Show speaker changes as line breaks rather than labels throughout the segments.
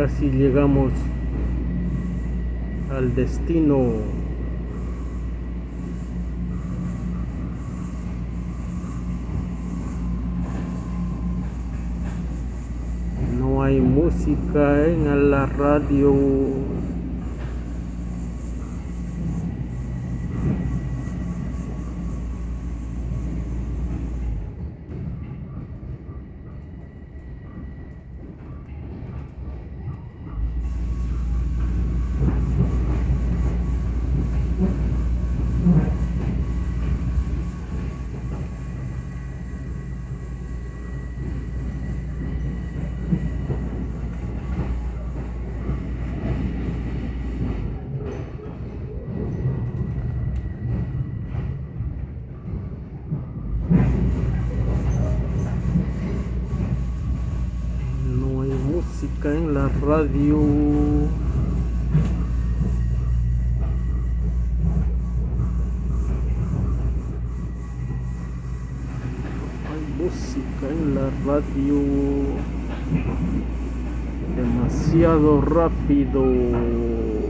casi llegamos al destino. No hay música en la radio. No hay música en la radio. Hay música en la radio. Demasiado rápido.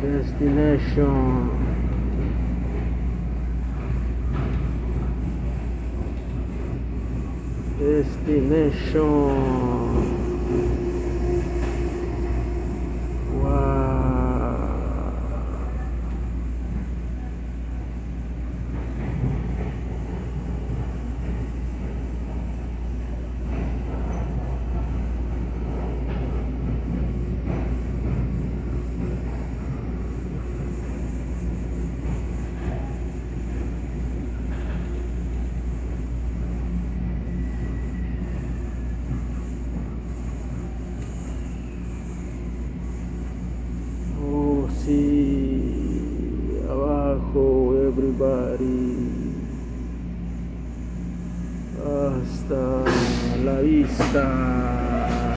Destination. Destination. Everybody. Hasta la vista.